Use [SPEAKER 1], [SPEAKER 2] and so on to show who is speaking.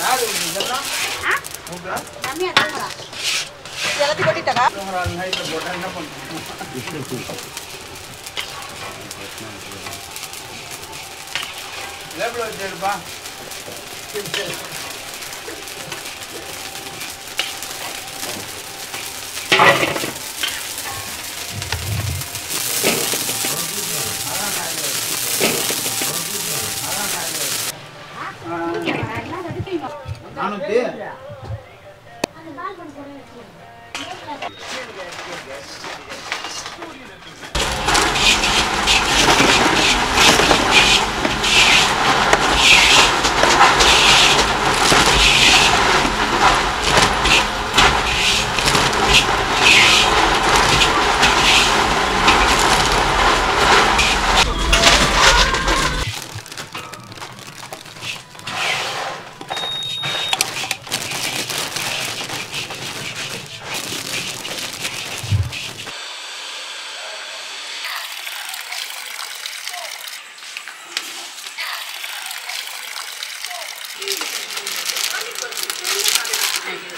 [SPEAKER 1] Nada, não dá ¿Ah? pra?
[SPEAKER 2] Hã?
[SPEAKER 1] Não dá?
[SPEAKER 2] A minha dá pra. எல்லாத்தையும்
[SPEAKER 1] கொட்டிட்டாக்கா லேபிள் வச்சிருப்பா நானூத்தி
[SPEAKER 2] Thank you.